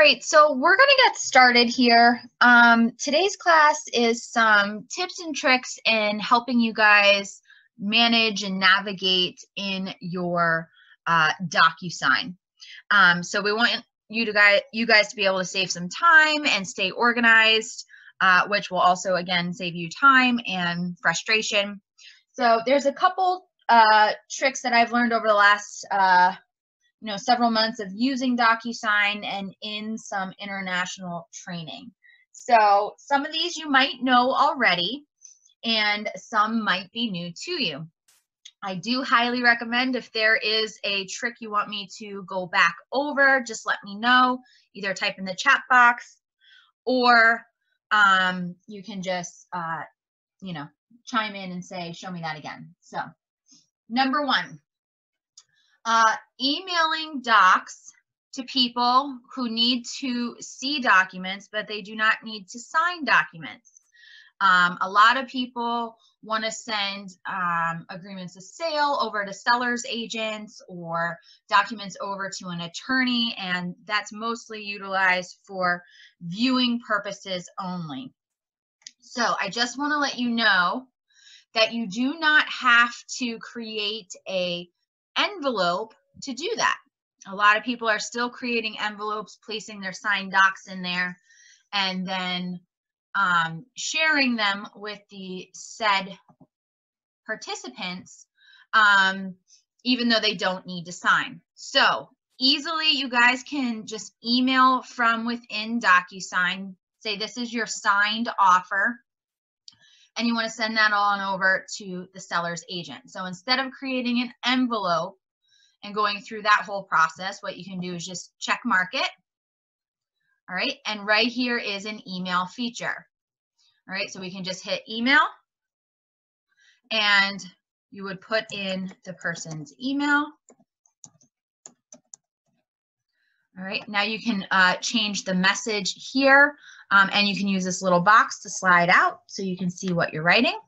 right, so we're going to get started here. Um, today's class is some tips and tricks in helping you guys manage and navigate in your uh, DocuSign. Um, so we want you to guys, you guys to be able to save some time and stay organized, uh, which will also again save you time and frustration. So there's a couple uh, tricks that I've learned over the last uh, you know several months of using DocuSign and in some international training. So some of these you might know already and some might be new to you. I do highly recommend if there is a trick you want me to go back over, just let me know. Either type in the chat box or um, you can just, uh, you know, chime in and say, show me that again. So number one, uh, emailing docs to people who need to see documents, but they do not need to sign documents. Um, a lot of people want to send um, agreements of sale over to seller's agents or documents over to an attorney, and that's mostly utilized for viewing purposes only. So I just want to let you know that you do not have to create a envelope to do that. A lot of people are still creating envelopes, placing their signed docs in there, and then um, sharing them with the said participants, um, even though they don't need to sign. So easily you guys can just email from within DocuSign, say this is your signed offer, and you want to send that on over to the seller's agent. So instead of creating an envelope and going through that whole process, what you can do is just check mark it. All right, and right here is an email feature. All right, so we can just hit email and you would put in the person's email. All right, now you can uh, change the message here um, and you can use this little box to slide out so you can see what you're writing.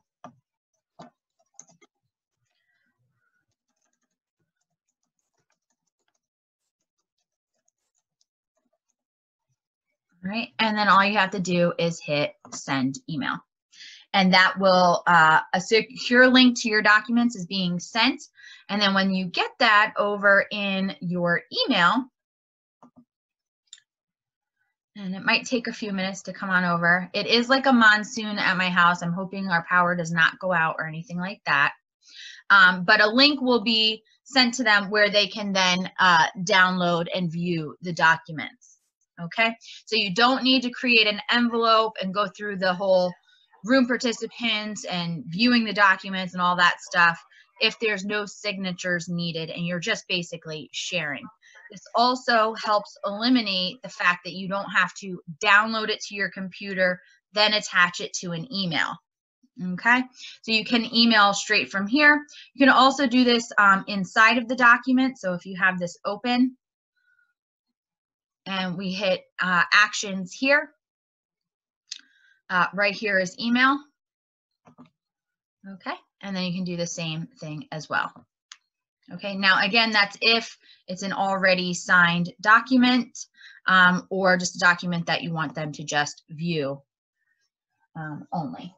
All right, and then all you have to do is hit send email. And that will, uh, a secure link to your documents is being sent. And then when you get that over in your email, and it might take a few minutes to come on over. It is like a monsoon at my house. I'm hoping our power does not go out or anything like that. Um, but a link will be sent to them where they can then uh, download and view the documents. Okay, so you don't need to create an envelope and go through the whole room participants and viewing the documents and all that stuff if there's no signatures needed and you're just basically sharing. This also helps eliminate the fact that you don't have to download it to your computer, then attach it to an email. Okay, so you can email straight from here. You can also do this um, inside of the document. So if you have this open and we hit uh, actions here, uh, right here is email. Okay, and then you can do the same thing as well. Okay, now again, that's if it's an already signed document um, or just a document that you want them to just view um, only.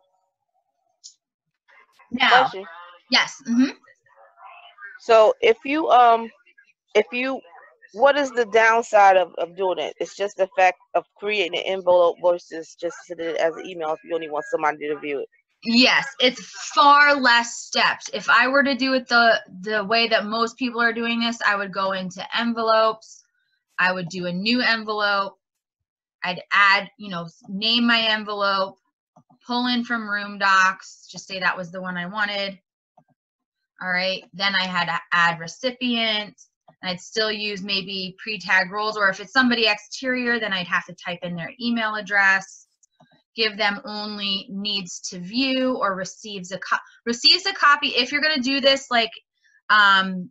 Now, Question. yes. Mm -hmm. So if you um if you what is the downside of, of doing it? It's just the fact of creating an envelope versus just sending it as an email if you only want somebody to view it. Yes, it's far less steps. If I were to do it the the way that most people are doing this, I would go into envelopes. I would do a new envelope. I'd add, you know, name my envelope, pull in from room docs, just say that was the one I wanted. All right. Then I had to add recipient. I'd still use maybe pre-tag roles, or if it's somebody exterior, then I'd have to type in their email address give them only needs to view or receives a co receives a copy. If you're going to do this like um,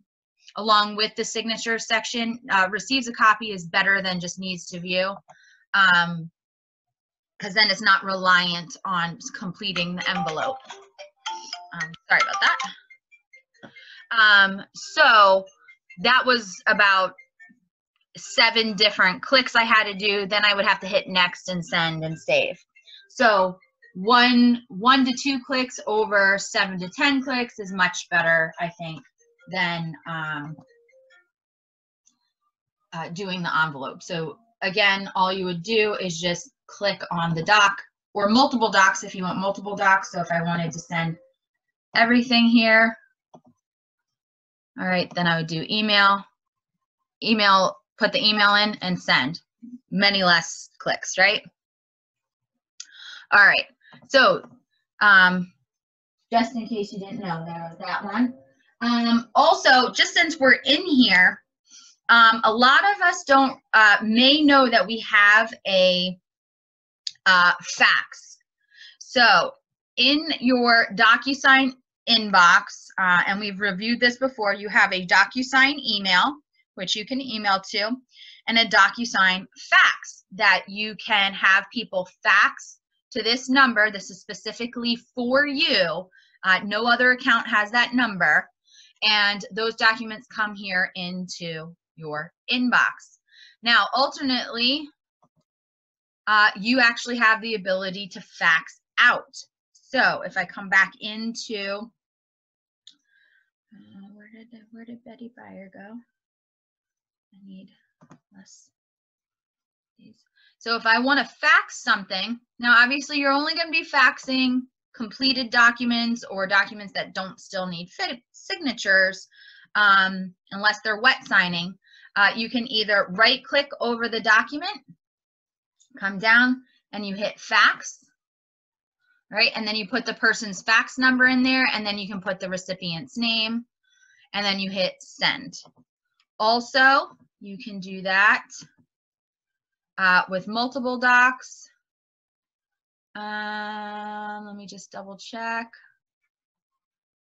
along with the signature section uh, receives a copy is better than just needs to view um, because then it's not reliant on completing the envelope. Um, sorry about that. Um, so that was about seven different clicks I had to do, then I would have to hit next and send and save. So one one to two clicks over seven to ten clicks is much better, I think, than um, uh, doing the envelope. So again, all you would do is just click on the doc or multiple docs if you want multiple docs. So if I wanted to send everything here, all right, then I would do email, email, put the email in and send. Many less clicks, right? All right, so um, just in case you didn't know, there was that one. Um, also, just since we're in here, um, a lot of us don't uh, may know that we have a uh, fax. So in your DocuSign inbox, uh, and we've reviewed this before, you have a DocuSign email, which you can email to, and a DocuSign fax that you can have people fax to this number. This is specifically for you. Uh, no other account has that number. And those documents come here into your inbox. Now, alternately, uh, you actually have the ability to fax out. So if I come back into, uh, where did where did Betty Buyer go? I need less these. So if I want to fax something, now obviously you're only going to be faxing completed documents or documents that don't still need signatures um, unless they're wet signing. Uh, you can either right click over the document, come down and you hit fax, right? And then you put the person's fax number in there and then you can put the recipient's name and then you hit send. Also, you can do that uh, with multiple docs. Um, let me just double check.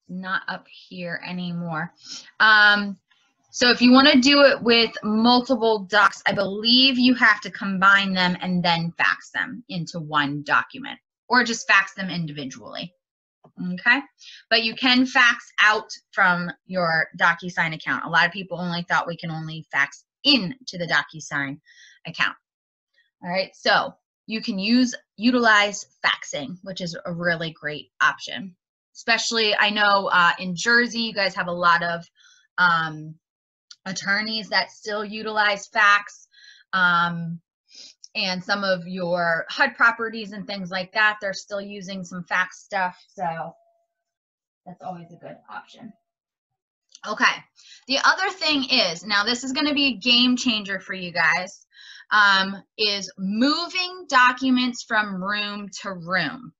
Not up here anymore. Um, so if you want to do it with multiple docs, I believe you have to combine them and then fax them into one document or just fax them individually. Okay, but you can fax out from your DocuSign account. A lot of people only thought we can only fax into the DocuSign account. All right, so you can use utilize faxing, which is a really great option. Especially, I know uh, in Jersey, you guys have a lot of um, attorneys that still utilize fax. Um, and some of your HUD properties and things like that, they're still using some fax stuff. So that's always a good option. Okay, the other thing is, now this is going to be a game changer for you guys, um, is moving documents from room to room.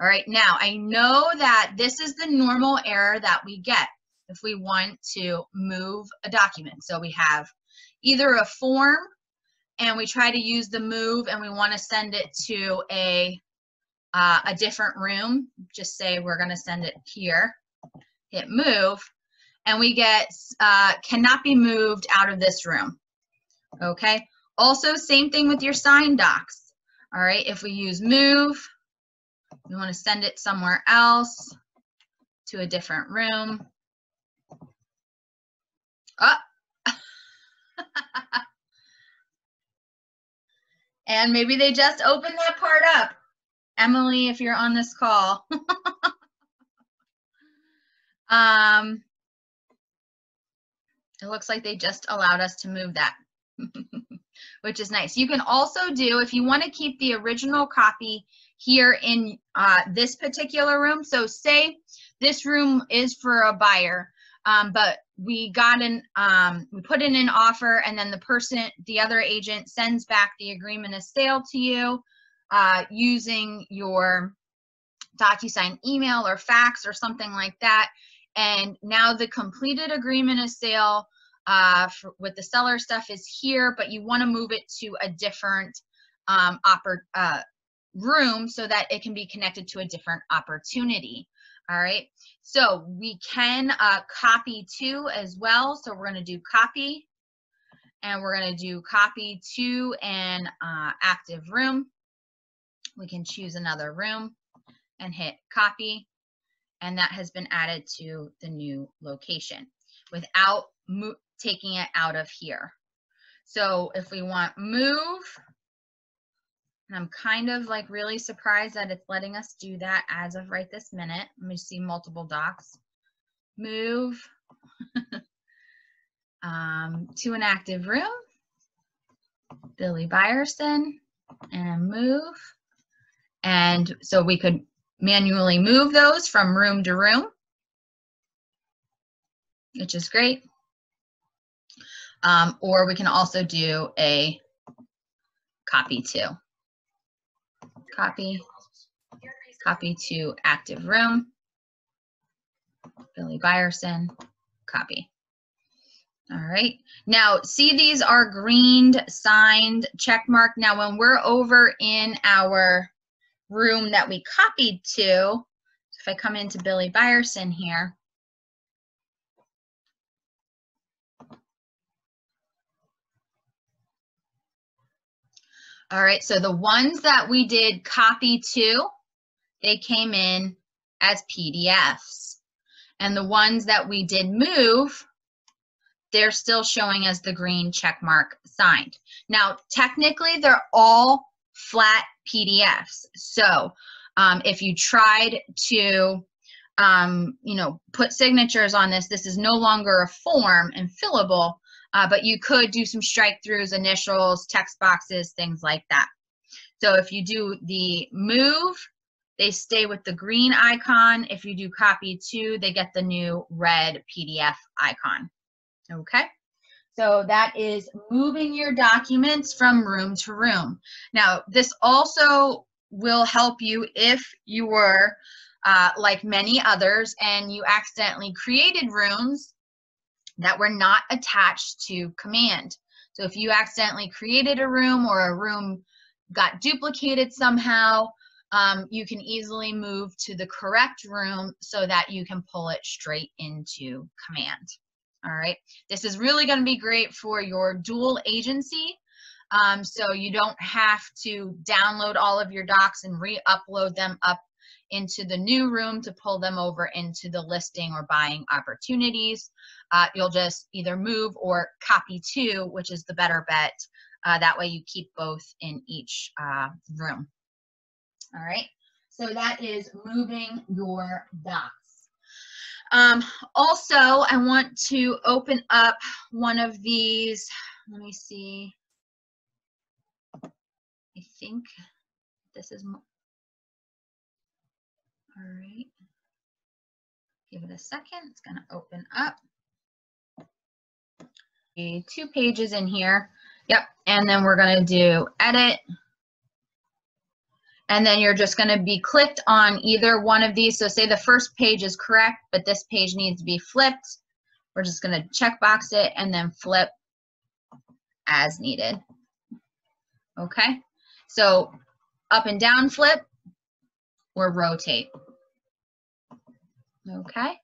All right, now I know that this is the normal error that we get if we want to move a document. So we have either a form and we try to use the move and we want to send it to a uh, a different room. Just say we're going to send it here. Hit move and we get uh, cannot be moved out of this room. Okay. Also, same thing with your sign docs. All right. If we use move, we want to send it somewhere else to a different room. Oh. and maybe they just opened that part up. Emily, if you're on this call. um, it looks like they just allowed us to move that, which is nice. You can also do, if you want to keep the original copy here in uh, this particular room, so say this room is for a buyer, um, but we got an um, we put in an offer and then the person the other agent sends back the agreement of sale to you uh, using your DocuSign email or fax or something like that. And now the completed agreement of sale uh, for, with the seller stuff is here, but you want to move it to a different um, uh, room so that it can be connected to a different opportunity. All right, so we can uh, copy to as well. So we're going to do copy and we're going to do copy to an uh, active room. We can choose another room and hit copy and that has been added to the new location without taking it out of here. So if we want move, and I'm kind of like really surprised that it's letting us do that as of right this minute. Let me see multiple docs. Move um, to an active room. Billy Byerson and move. And so we could manually move those from room to room, which is great. Um, or we can also do a copy to. Copy, copy to active room. Billy Byerson, copy. All right. Now, see these are greened, signed, check mark. Now, when we're over in our room that we copied to, if I come into Billy Byerson here, All right, so the ones that we did copy to, they came in as PDFs. And the ones that we did move, they're still showing as the green check mark signed. Now, technically, they're all flat PDFs. So um, if you tried to, um, you know, put signatures on this, this is no longer a form and fillable, uh, but you could do some strike throughs, initials, text boxes, things like that. So if you do the move, they stay with the green icon. If you do copy to, they get the new red PDF icon. Okay. So that is moving your documents from room to room. Now, this also will help you if you were uh, like many others and you accidentally created rooms that were not attached to command. So if you accidentally created a room or a room got duplicated somehow, um, you can easily move to the correct room so that you can pull it straight into command. All right, this is really going to be great for your dual agency. Um, so you don't have to download all of your docs and re-upload them up into the new room to pull them over into the listing or buying opportunities. Uh, you'll just either move or copy to, which is the better bet. Uh, that way you keep both in each uh, room. All right, so that is moving your docs. Um, also, I want to open up one of these. Let me see. I think this is, all right. Give it a second. It's going to open up. Two pages in here. Yep. And then we're going to do edit and then you're just going to be clicked on either one of these. So say the first page is correct, but this page needs to be flipped. We're just going to check box it and then flip as needed. Okay, so up and down flip or rotate. Okay.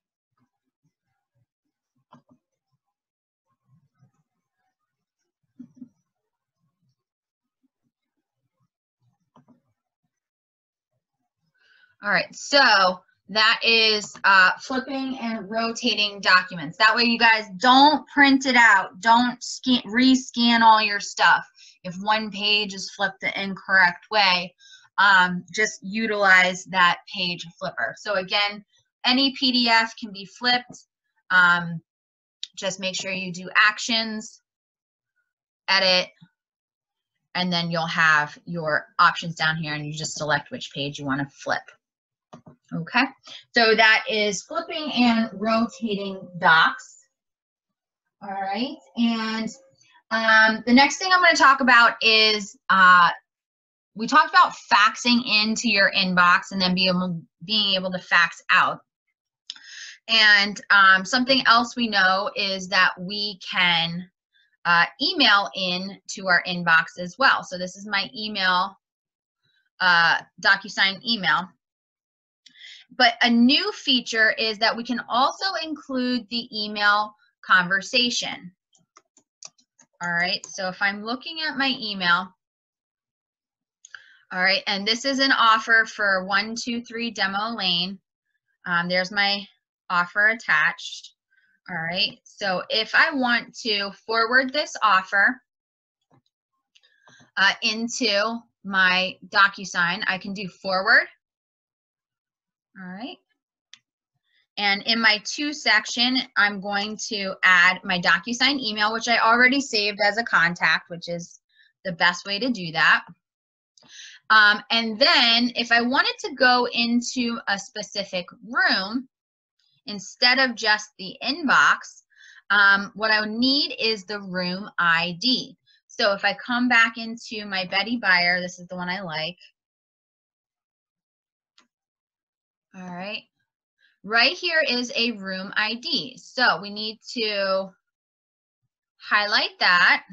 All right, so that is uh, flipping and rotating documents. That way you guys don't print it out. Don't scan, rescan all your stuff. If one page is flipped the incorrect way, um, just utilize that page flipper. So again, any PDF can be flipped. Um, just make sure you do actions, edit, and then you'll have your options down here and you just select which page you want to flip. Okay, so that is flipping and rotating docs. All right, and um, the next thing I'm going to talk about is uh, we talked about faxing into your inbox and then be able, being able to fax out. And um, something else we know is that we can uh, email in to our inbox as well. So this is my email, uh, DocuSign email. But a new feature is that we can also include the email conversation. All right, so if I'm looking at my email, all right, and this is an offer for 123 Demo Lane. Um, there's my offer attached. All right, so if I want to forward this offer, uh, into my DocuSign, I can do forward. All right. And in my to section, I'm going to add my DocuSign email, which I already saved as a contact, which is the best way to do that. Um, and then if I wanted to go into a specific room, instead of just the inbox, um, what I would need is the room ID. So if I come back into my Betty Buyer, this is the one I like. All right. Right here is a room ID. So we need to highlight that.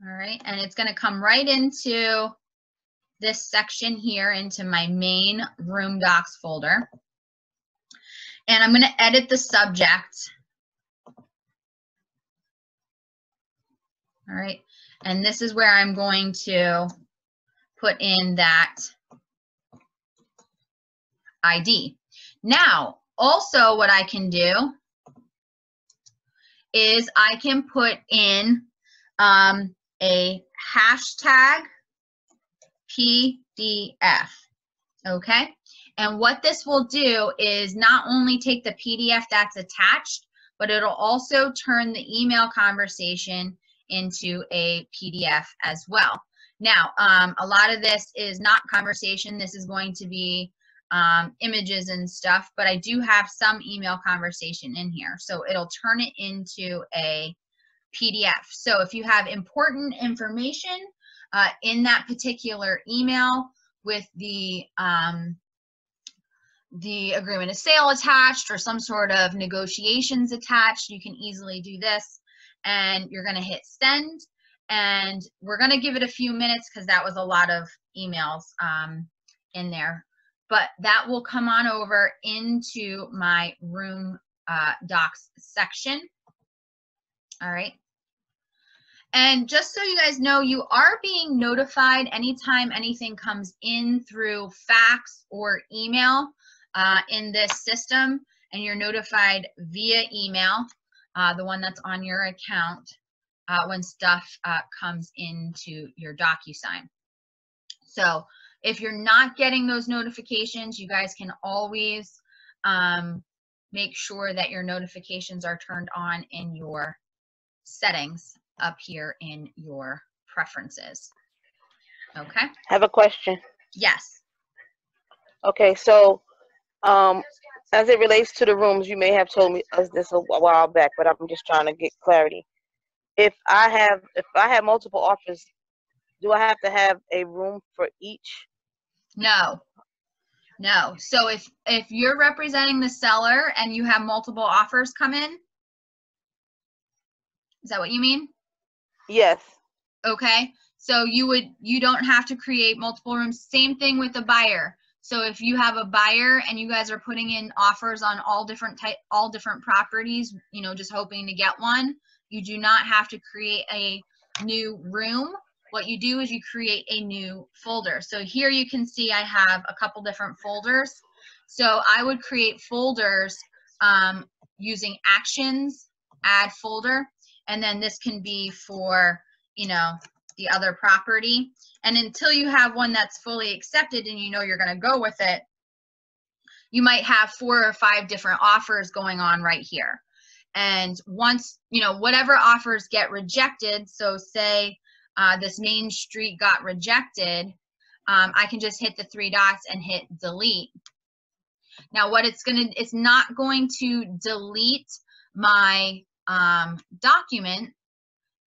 All right, and it's going to come right into this section here into my main room docs folder. And I'm going to edit the subject. All right, and this is where I'm going to put in that ID. Now, also what I can do is I can put in um, a hashtag PDF, okay? And what this will do is not only take the PDF that's attached, but it'll also turn the email conversation into a PDF as well. Now, um, a lot of this is not conversation. This is going to be um, images and stuff, but I do have some email conversation in here. So it'll turn it into a PDF. So if you have important information uh, in that particular email with the um, the agreement of sale attached or some sort of negotiations attached, you can easily do this. And you're going to hit send. And we're going to give it a few minutes because that was a lot of emails um, in there but that will come on over into my room uh, docs section. All right. And just so you guys know, you are being notified anytime anything comes in through fax or email uh, in this system, and you're notified via email, uh, the one that's on your account, uh, when stuff uh, comes into your DocuSign. So if you're not getting those notifications, you guys can always um, make sure that your notifications are turned on in your settings up here in your preferences. Okay. Have a question. Yes. Okay, so um, as it relates to the rooms, you may have told me us this a while back, but I'm just trying to get clarity. If I have if I have multiple offers, do I have to have a room for each? No. No. So if if you're representing the seller and you have multiple offers come in, is that what you mean? Yes. Okay. So you would you don't have to create multiple rooms. Same thing with the buyer. So if you have a buyer and you guys are putting in offers on all different type all different properties, you know, just hoping to get one, you do not have to create a new room what you do is you create a new folder. So here you can see I have a couple different folders. So I would create folders um, using actions, add folder, and then this can be for, you know, the other property. And until you have one that's fully accepted and you know you're going to go with it, you might have four or five different offers going on right here. And once, you know, whatever offers get rejected, so say uh, this main street got rejected, um, I can just hit the three dots and hit delete. Now what it's gonna, it's not going to delete my um, document.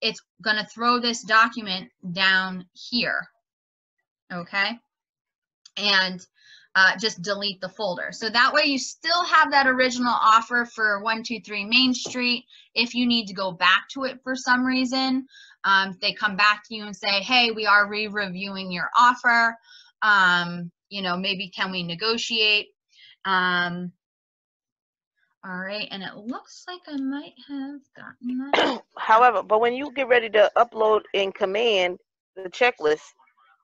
It's gonna throw this document down here, okay? And uh, just delete the folder. So that way you still have that original offer for 123 Main Street. If you need to go back to it for some reason, um, they come back to you and say, hey, we are re-reviewing your offer. Um, you know, maybe can we negotiate? Um, all right, and it looks like I might have gotten that. However, but when you get ready to upload in command the checklist,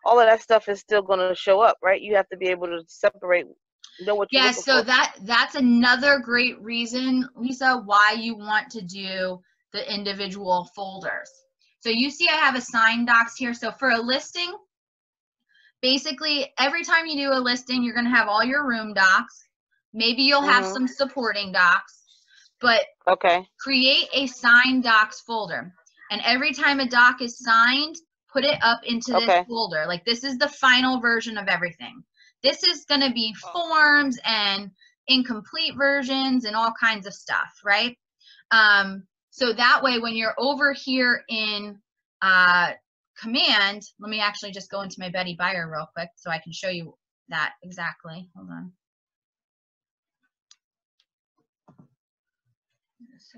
all of that stuff is still going to show up, right? You have to be able to separate know what yeah so for. that that's another great reason lisa why you want to do the individual folders So you see I have assigned docs here. So for a listing, basically every time you do a listing, you're going to have all your room docs. Maybe you'll have Mhm. some supporting docs, but Okay. create a signed docs folder. And every time a doc is signed, put it up into this Okay. folder. Like this is the final version of everything. This is going to be Oh. forms and incomplete versions and all kinds of stuff, right? Um, so that way, when you're over here in uh, command, let me actually just go into my Betty Buyer real quick so I can show you that exactly. Hold on.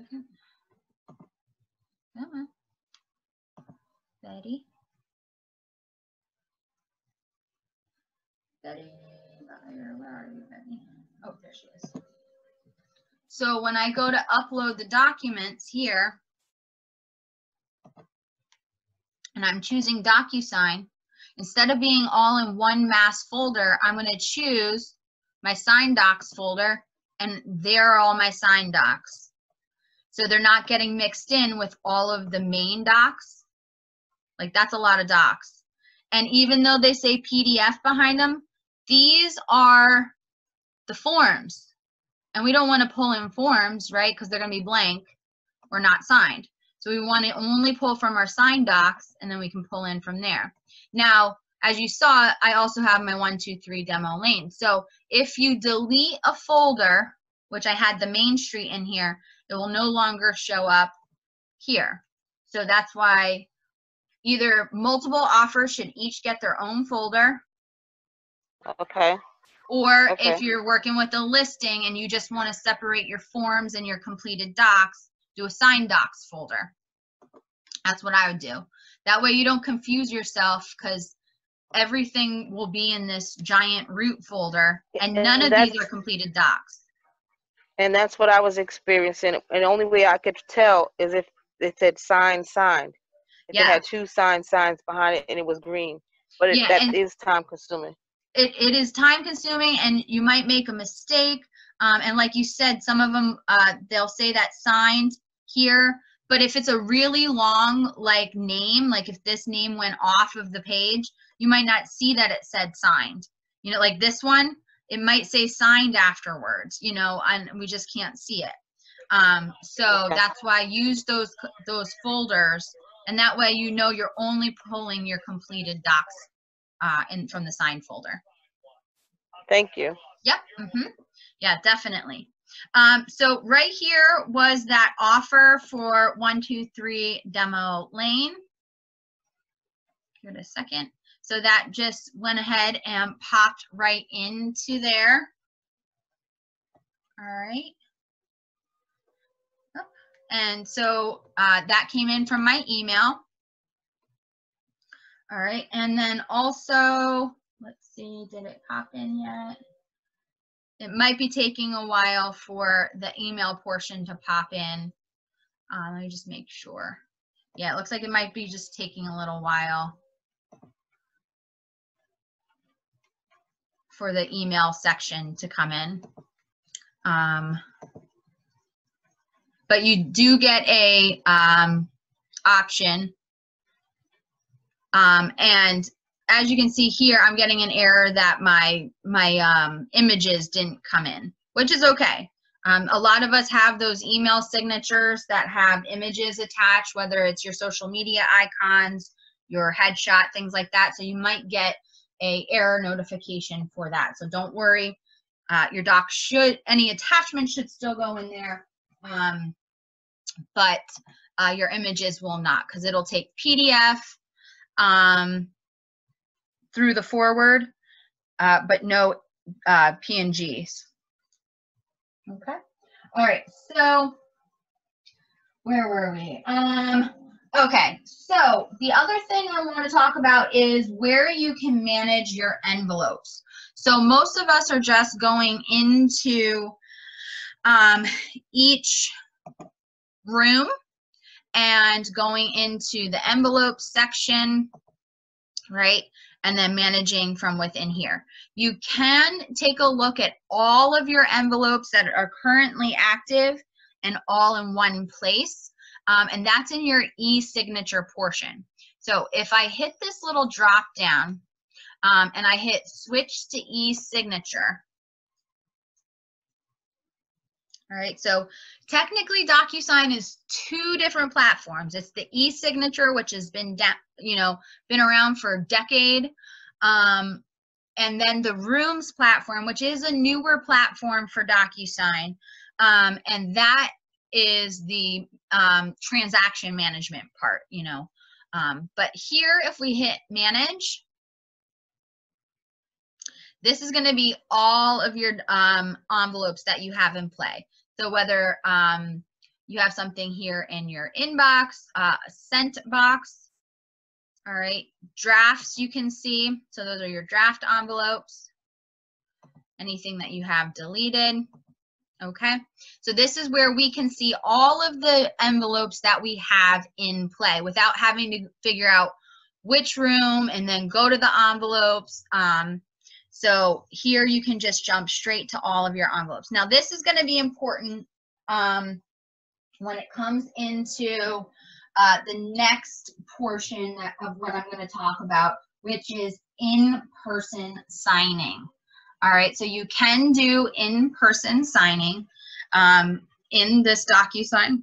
Second. Come on. Betty. Betty, where are you, Betty? Oh, there she is. So when I go to upload the documents here, and I'm choosing DocuSign, instead of being all in one mass folder, I'm going to choose my sign docs folder, and there are all my sign docs. So they're not getting mixed in with all of the main docs. Like that's a lot of docs. And even though they say PDF behind them, these are the forms. And we don't want to pull in forms, right? Because they're going to be blank or not signed. So we want to only pull from our signed docs and then we can pull in from there. Now, as you saw, I also have my one, two, three demo lane. So if you delete a folder, which I had the main street in here, it will no longer show up here. So that's why either multiple offers should each get their own folder, Okay. or Okay. if you're working with a listing and you just want to separate your forms and your completed docs, do a signed docs folder. That's what I would do. That way you don't confuse yourself because everything will be in this giant root folder and And none of these are completed docs. And that's what I was experiencing. And the only way I could tell is if it said signed, signed. If Yeah. it had two signed signs behind it and it was green. But it, Yeah, that is time consuming. it, it is time consuming and you might make a mistake. Um, and like you said, some of them, uh, they'll say that signed here, but if it's a really long like name, like if this name went off of the page, you might not see that it said signed. You know, like this one, it might say signed afterwards, you know, and we just can't see it. Um, so Okay. that's why I use those, those folders and that way you know you're only pulling your completed docs uh, in from the sign folder. Thank you. Yep. hmm Yeah, definitely. Um, so right here was that offer for one, two, three demo lane. Give it a second. So that just went ahead and popped right into there. All right. And so uh, that came in from my email. All right. And then also, let's see, did it pop in yet? It might be taking a while for the email portion to pop in. Uh, let me just make sure. Yeah, it looks like it might be just taking a little while for the email section to come in. Um, but you do get a um, option. Um, and as you can see here, I'm getting an error that my my um, images didn't come in, which is okay. Um, a lot of us have those email signatures that have images attached, whether it's your social media icons, your headshot, things like that. So you might get a error notification for that. So don't worry. Uh, your doc should, any attachment should still go in there, um, but uh, your images will not because it'll take PDF um, through the forward, uh, but no uh, PNGs. Okay. All right. So where were we? Um, okay. So the other thing I want to talk about is where you can manage your envelopes. So most of us are just going into um, each room and going into the envelope section, right? And then managing from within here. You can take a look at all of your envelopes that are currently active and all in one place. Um, and that's in your e-signature portion. So if I hit this little drop down um, and I hit switch to e-signature, all right, so technically DocuSign is two different platforms. It's the e-signature, which has been, you know, been around for a decade. Um, and then the Rooms platform, which is a newer platform for DocuSign. Um, and that is the um, transaction management part, you know. Um, but here, if we hit manage, this is going to be all of your um, envelopes that you have in play. So whether um, you have something here in your inbox, uh, sent box, all right, drafts you can see. So those are your draft envelopes. Anything that you have deleted. Okay, so this is where we can see all of the envelopes that we have in play without having to figure out which room and then go to the envelopes. Um, so here you can just jump straight to all of your envelopes. Now this is going to be important um, when it comes into uh, the next portion of what I'm going to talk about, which is in-person signing. All right, so you can do in-person signing um, in this DocuSign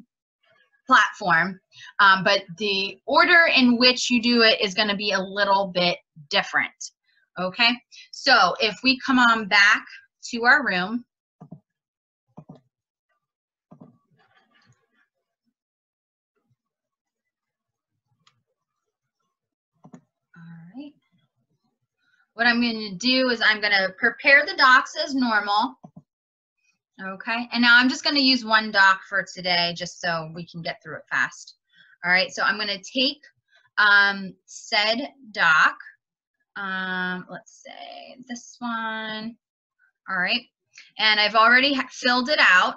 platform, um, but the order in which you do it is going to be a little bit different. Okay, so if we come on back to our room, What I'm going to do is I'm going to prepare the docs as normal. Okay, and now I'm just going to use one doc for today just so we can get through it fast. All right, so I'm going to take um, said doc. Um, let's say this one. All right, and I've already filled it out.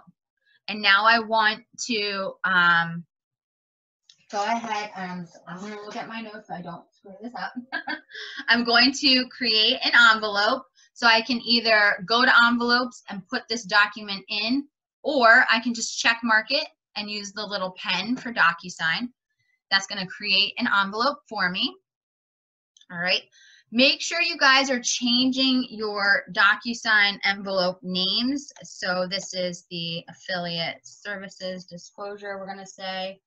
And now I want to um, go ahead and um, I'm going to look at my notes so I don't screw this up. I'm going to create an envelope so I can either go to envelopes and put this document in or I can just check mark it and use the little pen for DocuSign. That's going to create an envelope for me. All right. Make sure you guys are changing your DocuSign envelope names. So this is the affiliate services disclosure, we're going to say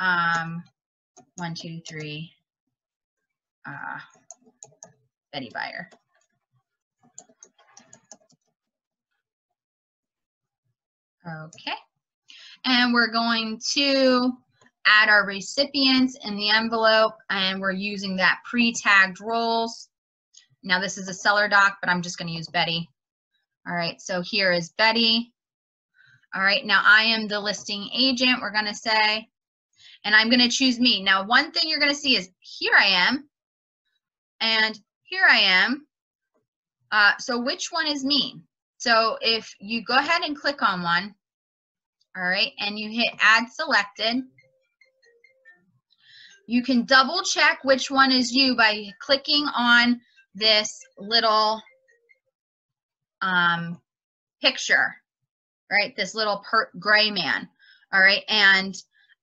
um, one, two, three, uh, Betty Buyer. Okay, and we're going to add our recipients in the envelope and we're using that pre-tagged roles. Now this is a seller doc, but I'm just gonna use Betty. All right, so here is Betty. All right, now I am the listing agent, we're gonna say and I'm going to choose me. Now, one thing you're going to see is here I am and here I am. Uh, so which one is me? So if you go ahead and click on one, all right, and you hit add selected, you can double check which one is you by clicking on this little um, picture, right? This little gray man, all right? And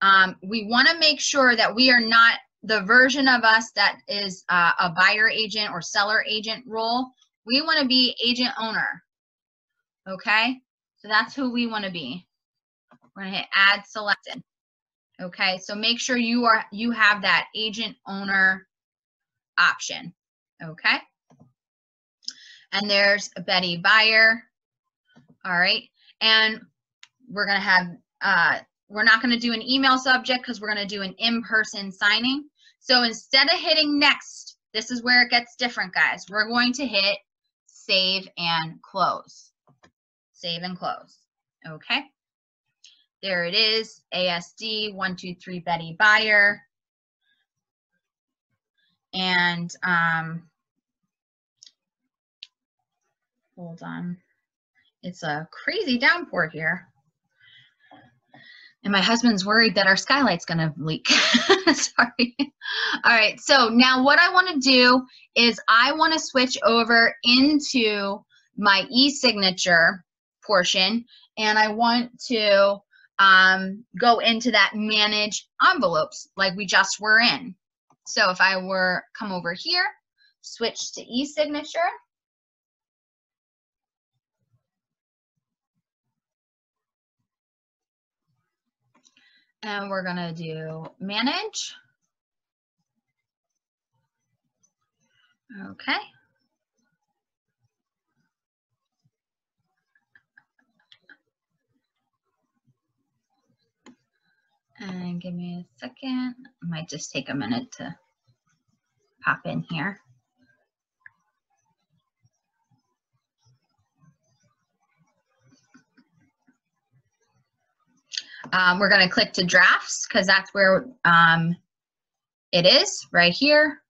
um, we want to make sure that we are not the version of us that is uh, a buyer agent or seller agent role. We want to be agent owner. Okay, so that's who we want to be. We're going to hit add selected. Okay, so make sure you are you have that agent owner option. Okay, and there's Betty Buyer. All right, and we're going to have uh, we're not going to do an email subject because we're going to do an in-person signing. So instead of hitting next, this is where it gets different, guys. We're going to hit save and close. Save and close. Okay. There it is, ASD 123 Betty Buyer. And um, hold on. It's a crazy downpour here and my husband's worried that our skylight's going to leak. Sorry. All right. So now what I want to do is I want to switch over into my e-signature portion and I want to um, go into that manage envelopes like we just were in. So if I were come over here, switch to e-signature, and we're gonna do manage. Okay. And give me a second. Might just take a minute to pop in here. Um, we're going to click to drafts because that's where um, it is right here.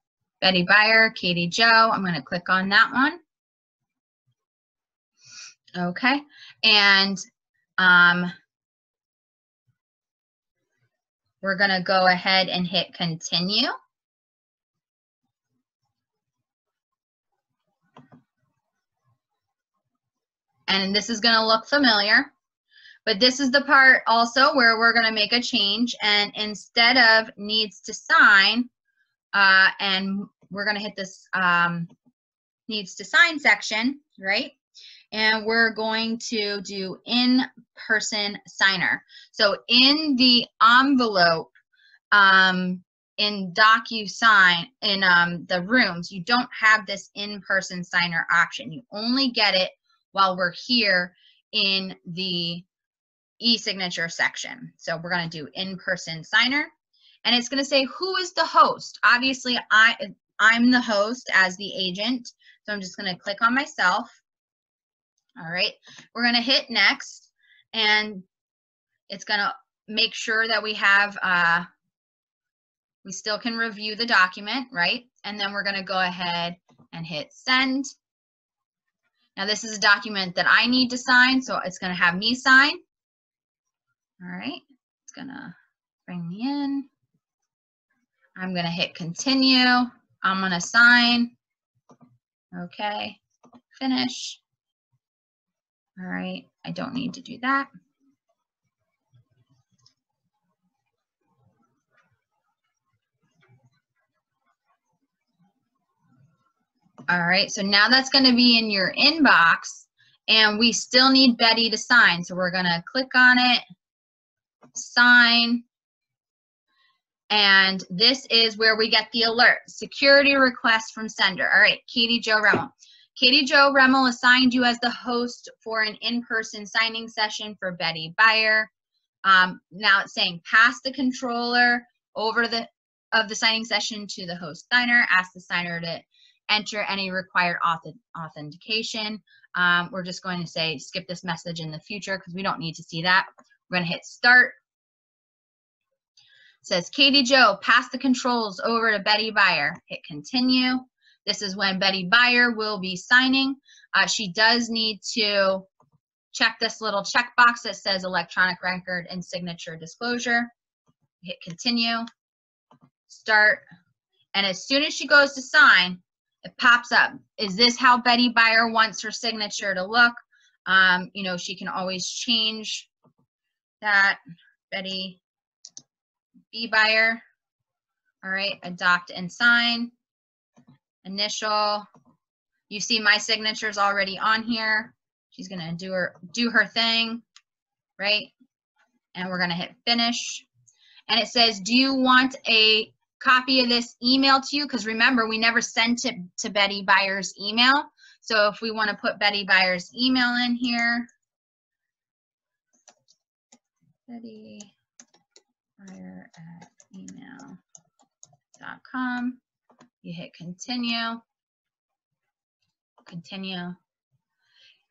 Betty Buyer, Katie Jo. I'm going to click on that one. Okay. And um, we're going to go ahead and hit continue. And this is going to look familiar. But this is the part also where we're going to make a change. And instead of needs to sign, uh, and we're going to hit this um, needs to sign section, right? And we're going to do in-person signer. So in the envelope, um, in DocuSign, in um, the rooms, you don't have this in-person signer option. You only get it while we're here in the e-signature section. So we're going to do in-person signer and it's going to say who is the host. Obviously I I'm the host as the agent. So I'm just going to click on myself. All right. We're going to hit next and it's going to make sure that we have uh we still can review the document, right? And then we're going to go ahead and hit send. Now this is a document that I need to sign, so it's going to have me sign. All right, it's gonna bring me in. I'm gonna hit continue. I'm gonna sign. Okay, finish. All right, I don't need to do that. All right, so now that's going to be in your inbox and we still need Betty to sign. So we're going to click on it sign. And this is where we get the alert, security request from sender. All right, Katie Jo Remmel. Katie Jo Remmel assigned you as the host for an in-person signing session for Betty Buyer. Um, now it's saying pass the controller over the of the signing session to the host signer. Ask the signer to enter any required auth authentication. Um, we're just going to say skip this message in the future because we don't need to see that. We're going to hit start says Katie Jo, pass the controls over to Betty Buyer. Hit continue. This is when Betty Buyer will be signing. Uh, she does need to check this little checkbox that says electronic record and signature disclosure. Hit continue, start, and as soon as she goes to sign, it pops up. Is this how Betty Buyer wants her signature to look? Um, you know, she can always change that. Betty B Buyer. All right, adopt and sign. Initial. You see my signature's already on here. She's gonna do her do her thing, right? And we're gonna hit finish. And it says, do you want a copy of this email to you? Because remember, we never sent it to Betty Buyer's email. So if we want to put Betty Buyer's email in here, Betty Buyer at email.com. You hit continue, continue.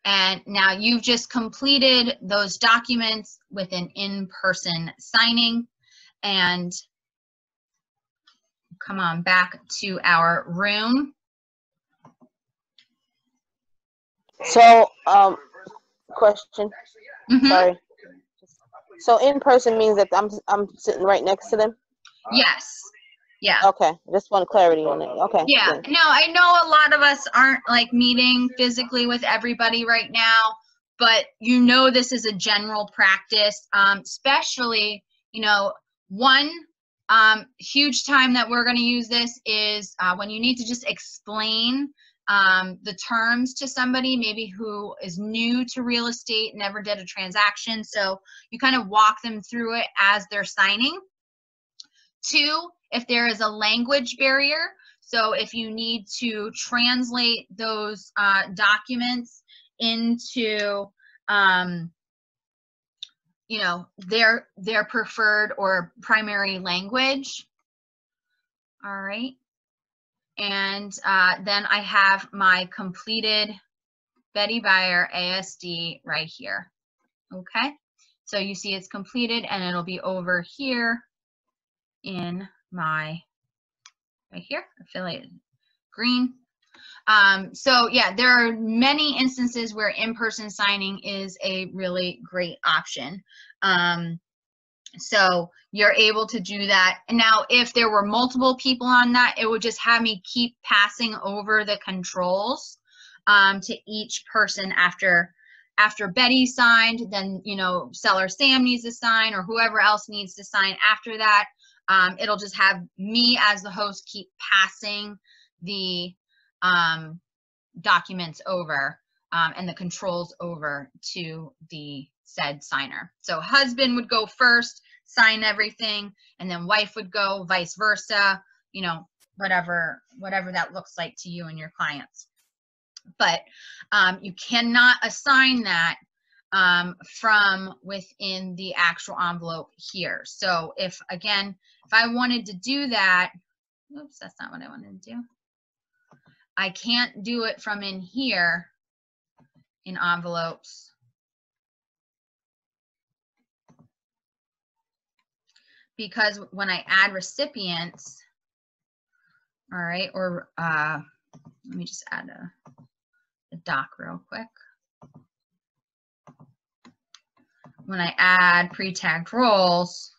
And now you've just completed those documents with an in-person signing and come on back to our room. So, um, question. Mm -hmm. Sorry. So in person means that I'm I'm sitting right next to them. Yes. Yeah. Okay. Just want clarity on it. Okay. Yeah. Good. No, I know a lot of us aren't like meeting physically with everybody right now. but you know this is a general practice, um, especially, you know, one um, huge time that we're going to use this is uh, when you need to just explain um, the terms to somebody maybe who is new to real estate, never did a transaction. So you kind of walk them through it as they're signing. Two, if there is a language barrier, so if you need to translate those uh, documents into, um, you know, their their preferred or primary language. All right. And uh, then I have my completed Betty Buyer ASD right here. Okay. So you see it's completed and it'll be over here in my, right here, affiliate green. Um, so yeah, there are many instances where in-person signing is a really great option. Um, so you're able to do that. And now if there were multiple people on that, it would just have me keep passing over the controls um, to each person after after Betty signed, then, you know, seller Sam needs to sign or whoever else needs to sign after that. Um, it'll just have me as the host keep passing the um, documents over um, and the controls over to the said signer. So husband would go first, sign everything and then wife would go vice versa you know whatever whatever that looks like to you and your clients. But um, you cannot assign that um, from within the actual envelope here. So if again if I wanted to do that oops that's not what I wanted to do. I can't do it from in here in envelopes because when I add recipients, all right, or uh, let me just add a, a doc real quick. When I add pre-tagged roles,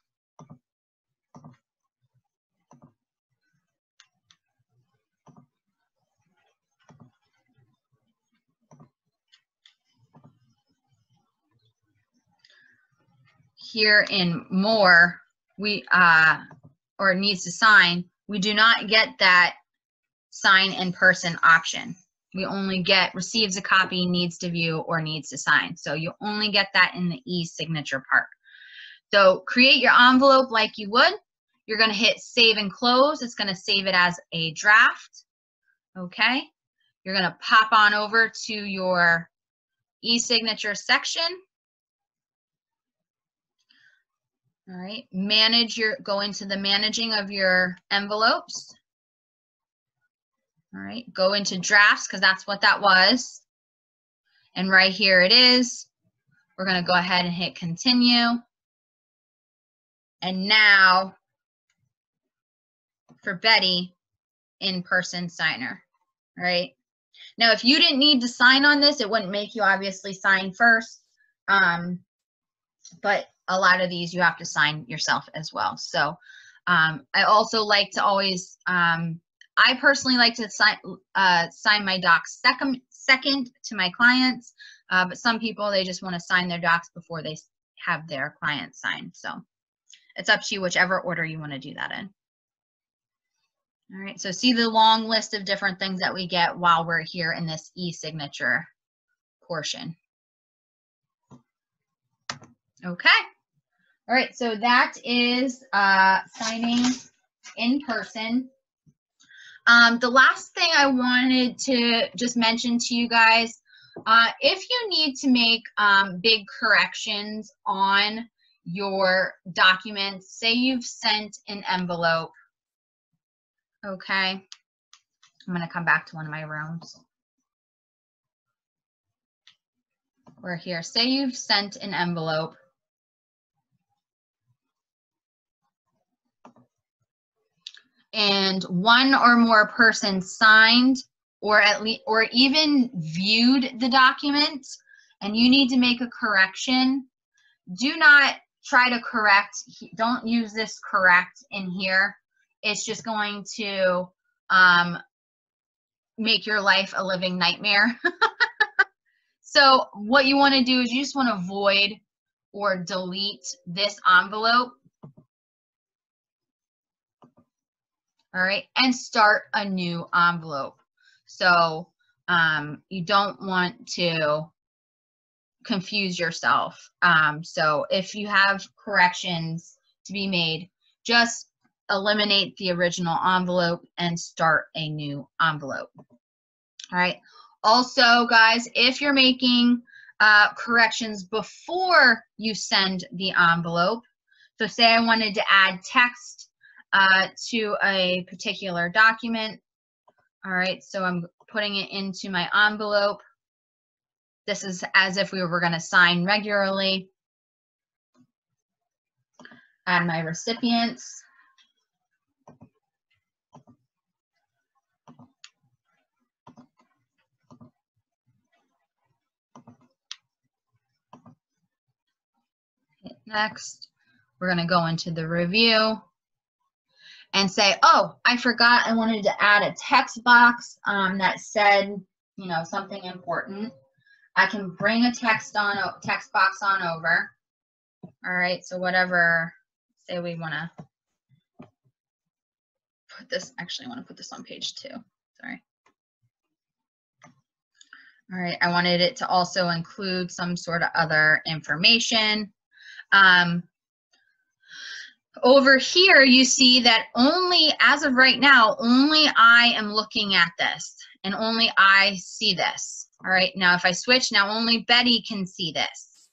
here in more, we uh, or needs to sign, we do not get that sign in person option. We only get receives a copy, needs to view, or needs to sign. So you only get that in the e-signature part. So create your envelope like you would. You're going to hit save and close. It's going to save it as a draft. Okay. You're going to pop on over to your e-signature section All right, manage your, go into the managing of your envelopes. All right, go into drafts because that's what that was. And right here it is. We're going to go ahead and hit continue. And now for Betty, in-person signer, right? Now, if you didn't need to sign on this, it wouldn't make you obviously sign first. Um, but a lot of these you have to sign yourself as well. So um, I also like to always, um, I personally like to sign, uh, sign my docs second, second to my clients, uh, but some people, they just want to sign their docs before they have their clients sign. So it's up to you, whichever order you want to do that in. All right, so see the long list of different things that we get while we're here in this e-signature portion. Okay. All right, so that is uh, signing in person. Um, the last thing I wanted to just mention to you guys, uh, if you need to make um, big corrections on your documents, say you've sent an envelope, okay, I'm to come back to one of my rooms. We're here. Say you've sent an envelope and one or more persons signed or at least or even viewed the document and you need to make a correction. Do not try to correct don't use this correct in here. It's just going to um, make your life a living nightmare. So what you want to do is you just want to void or delete this envelope. All right, and start a new envelope. So um, you don't want to confuse yourself. Um, so if you have corrections to be made, just eliminate the original envelope and start a new envelope. All right. Also, guys, if you're making uh, corrections before you send the envelope, so say I wanted to add text uh, to a particular document. All right, so I'm putting it into my envelope. This is as if we were going to sign regularly. Add my recipients. Next. We're going to go into the review and say, oh, I forgot I wanted to add a text box um, that said, you know, something important. I can bring a text on text box on over. All right, so whatever, say we want to put this, actually I want to put this on page two, sorry. All right, I wanted it to also include some sort of other information. Um, over here, you see that only, as of right now, only I am looking at this and only I see this. All right, now if I switch, now only Betty can see this.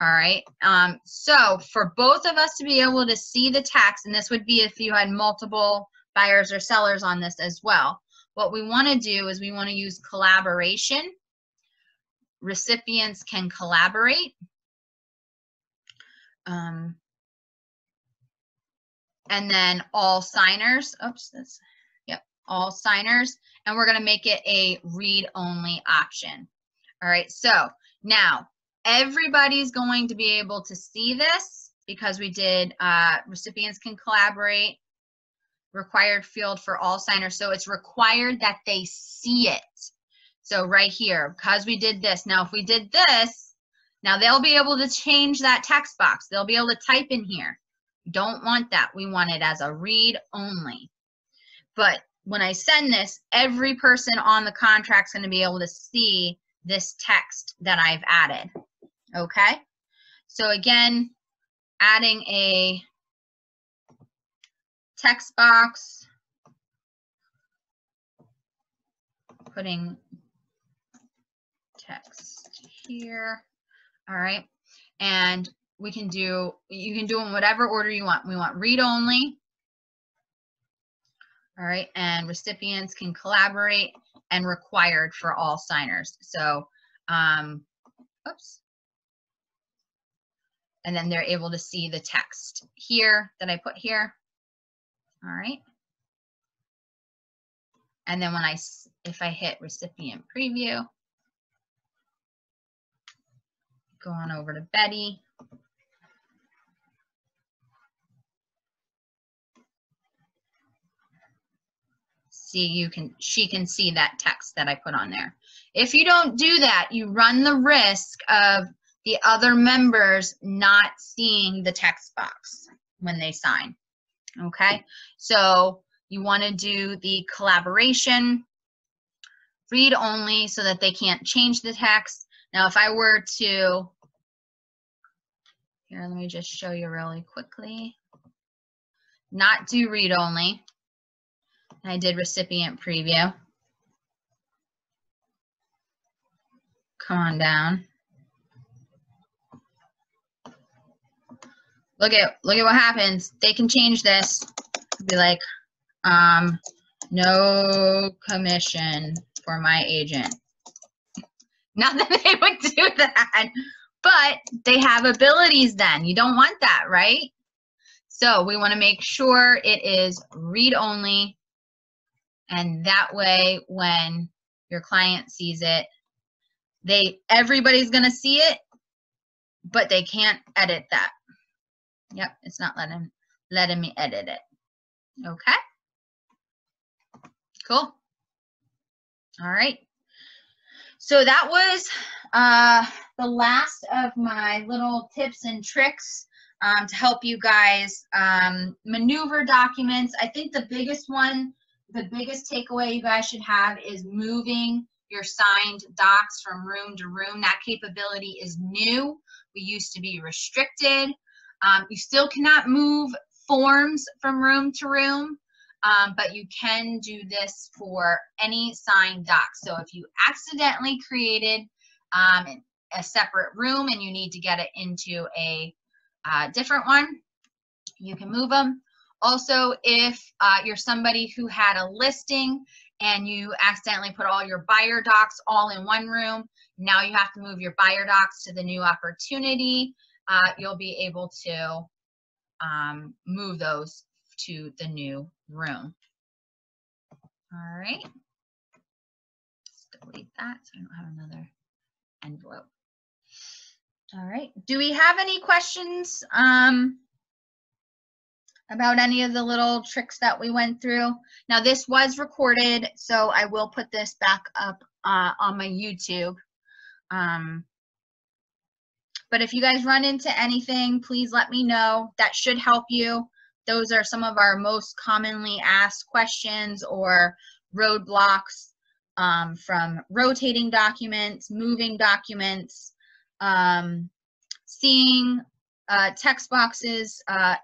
All right, um, so for both of us to be able to see the text, and this would be if you had multiple buyers or sellers on this as well, what we want to do is we want to use collaboration. Recipients can collaborate. Um, and then all signers, oops, that's, yep, all signers and we're going to make it a read-only option. All right, so now everybody's going to be able to see this because we did uh, recipients can collaborate, required field for all signers. So it's required that they see it. So right here, because we did this. Now, if we did this, now they'll be able to change that text box. They'll be able to type in here. Don't want that. We want it as a read only. But when I send this, every person on the contract is going to be able to see this text that I've added. Okay? So again, adding a text box, putting text here. All right. And we can do, you can do in whatever order you want. We want read only, all right, and recipients can collaborate and required for all signers. So, um, oops. And then they're able to see the text here that I put here. All right. And then when I, if I hit recipient preview, go on over to Betty. See you can she can see that text that I put on there. If you don't do that, you run the risk of the other members not seeing the text box when they sign. Okay, so you want to do the collaboration read only so that they can't change the text. Now, if I were to, here, let me just show you really quickly, not do read only. I did recipient preview. Come on down. Look at look at what happens. They can change this. Be like, um, no commission for my agent. Not that they would do that, but they have abilities then. You don't want that, right? So we want to make sure it is read only and that way when your client sees it they everybody's going to see it but they can't edit that. Yep it's not letting letting me edit it. Okay. Cool. All right. So that was uh, the last of my little tips and tricks um, to help you guys um, maneuver documents. I think the biggest one, the biggest takeaway you guys should have is moving your signed docs from room to room. That capability is new. We used to be restricted. Um, you still cannot move forms from room to room, um, but you can do this for any signed doc. So if you accidentally created um, a separate room and you need to get it into a uh, different one, you can move them. Also, if uh, you're somebody who had a listing and you accidentally put all your buyer docs all in one room, now you have to move your buyer docs to the new opportunity. Uh, you'll be able to um, move those to the new room. All right. Let's delete that so I don't have another envelope. All right. Do we have any questions um, about any of the little tricks that we went through? Now, this was recorded, so I will put this back up uh, on my YouTube. Um, but if you guys run into anything, please let me know. That should help you. Those are some of our most commonly asked questions or roadblocks um, from rotating documents, moving documents, um, seeing uh, text boxes uh,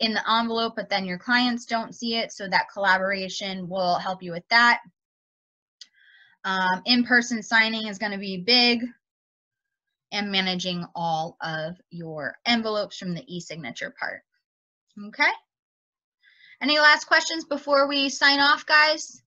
in the envelope, but then your clients don't see it. So that collaboration will help you with that. Um, in-person signing is going to be big and managing all of your envelopes from the e-signature part. Okay? Any last questions before we sign off, guys?